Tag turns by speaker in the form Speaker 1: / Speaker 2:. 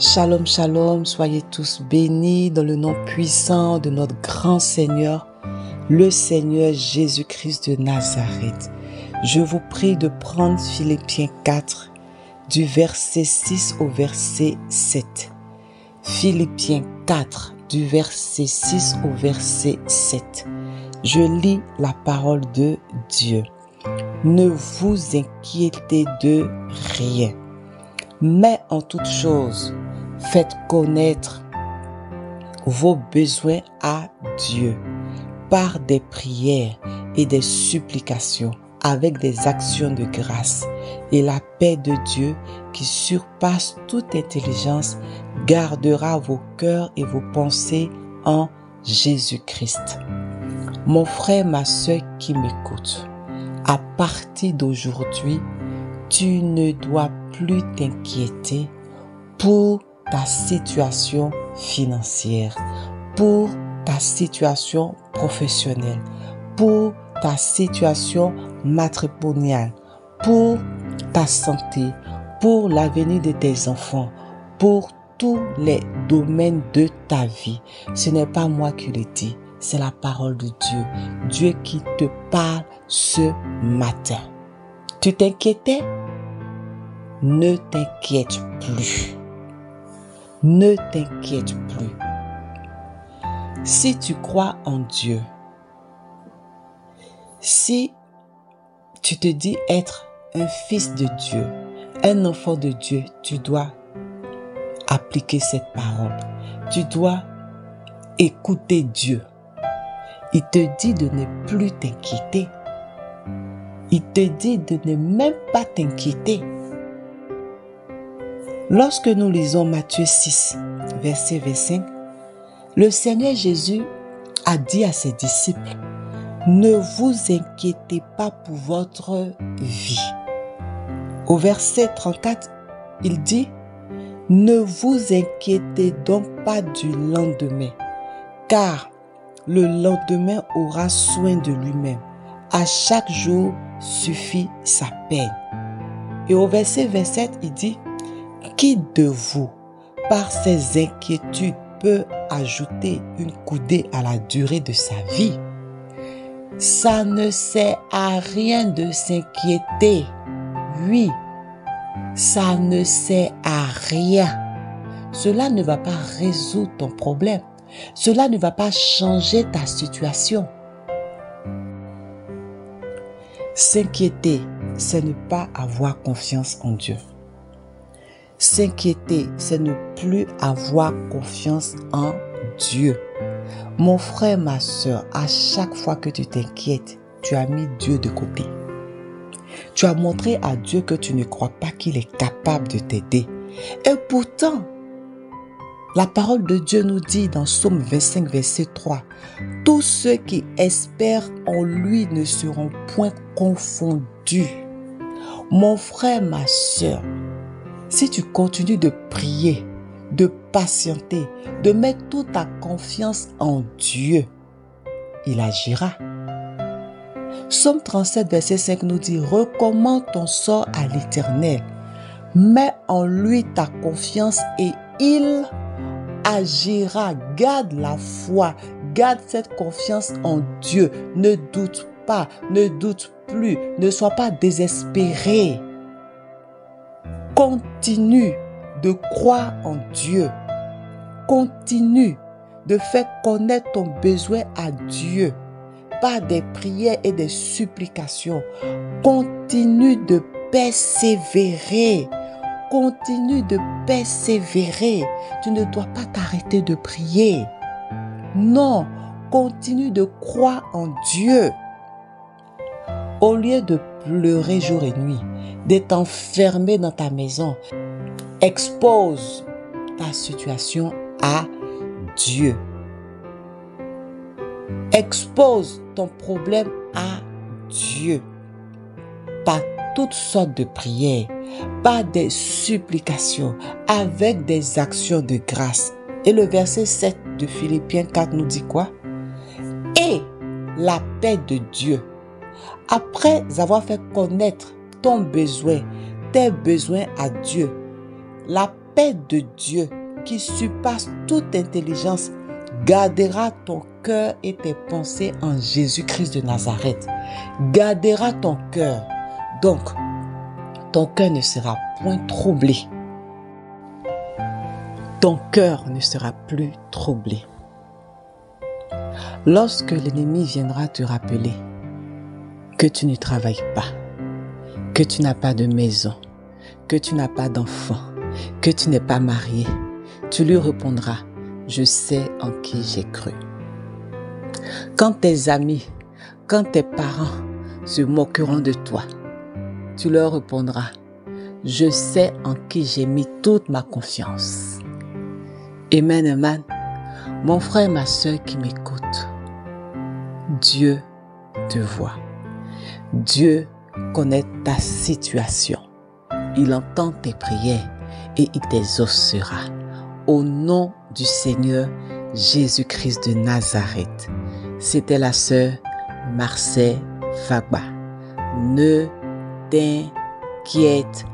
Speaker 1: Shalom, shalom, soyez tous bénis dans le nom puissant de notre grand Seigneur, le Seigneur Jésus-Christ de Nazareth. Je vous prie de prendre Philippiens 4 du verset 6 au verset 7. Philippiens 4 du verset 6 au verset 7. Je lis la parole de Dieu. Ne vous inquiétez de rien, mais en toute chose, Faites connaître vos besoins à Dieu par des prières et des supplications avec des actions de grâce. Et la paix de Dieu qui surpasse toute intelligence gardera vos cœurs et vos pensées en Jésus-Christ. Mon frère, ma soeur qui m'écoute, à partir d'aujourd'hui, tu ne dois plus t'inquiéter pour ta situation financière, pour ta situation professionnelle, pour ta situation matrimoniale, pour ta santé, pour l'avenir de tes enfants, pour tous les domaines de ta vie. Ce n'est pas moi qui le dis, c'est la parole de Dieu. Dieu qui te parle ce matin. Tu t'inquiétais? Ne t'inquiète plus ne t'inquiète plus. Si tu crois en Dieu, si tu te dis être un fils de Dieu, un enfant de Dieu, tu dois appliquer cette parole. Tu dois écouter Dieu. Il te dit de ne plus t'inquiéter. Il te dit de ne même pas t'inquiéter. Lorsque nous lisons Matthieu 6, verset 25, le Seigneur Jésus a dit à ses disciples, ne vous inquiétez pas pour votre vie. Au verset 34, il dit, ne vous inquiétez donc pas du lendemain, car le lendemain aura soin de lui-même. À chaque jour suffit sa peine. Et au verset 27, il dit, qui de vous, par ses inquiétudes, peut ajouter une coudée à la durée de sa vie? Ça ne sert à rien de s'inquiéter. Oui, ça ne sert à rien. Cela ne va pas résoudre ton problème. Cela ne va pas changer ta situation. S'inquiéter, c'est ne pas avoir confiance en Dieu. S'inquiéter, c'est ne plus avoir confiance en Dieu. Mon frère, ma soeur, à chaque fois que tu t'inquiètes, tu as mis Dieu de côté. Tu as montré à Dieu que tu ne crois pas qu'il est capable de t'aider. Et pourtant, la parole de Dieu nous dit dans Somme 25, verset 3, Tous ceux qui espèrent en lui ne seront point confondus. Mon frère, ma soeur, si tu continues de prier, de patienter, de mettre toute ta confiance en Dieu, il agira. Somme 37, verset 5 nous dit, recommande ton sort à l'Éternel. Mets en lui ta confiance et il agira. Garde la foi, garde cette confiance en Dieu. Ne doute pas, ne doute plus, ne sois pas désespéré. Continue de croire en Dieu. Continue de faire connaître ton besoin à Dieu par des prières et des supplications. Continue de persévérer. Continue de persévérer. Tu ne dois pas t'arrêter de prier. Non, continue de croire en Dieu. Au lieu de pleurer jour et nuit, d'être enfermé dans ta maison. Expose ta situation à Dieu. Expose ton problème à Dieu. Par toutes sortes de prières, par des supplications, avec des actions de grâce. Et le verset 7 de Philippiens 4 nous dit quoi? Et la paix de Dieu, après avoir fait connaître ton besoin, tes besoins à Dieu, la paix de Dieu qui surpasse toute intelligence gardera ton cœur et tes pensées en Jésus-Christ de Nazareth. Gardera ton cœur. Donc, ton cœur ne sera point troublé. Ton cœur ne sera plus troublé. Lorsque l'ennemi viendra te rappeler que tu ne travailles pas, tu n'as pas de maison, que tu n'as pas d'enfant, que tu n'es pas marié, tu lui répondras, je sais en qui j'ai cru. Quand tes amis, quand tes parents se moqueront de toi, tu leur répondras, je sais en qui j'ai mis toute ma confiance. Amen, amen. Mon frère, ma soeur qui m'écoute, Dieu te voit. Dieu connaît ta situation. Il entend tes prières et il t'exaucera au nom du Seigneur Jésus-Christ de Nazareth. C'était la sœur Marseille Fagba. Ne t'inquiète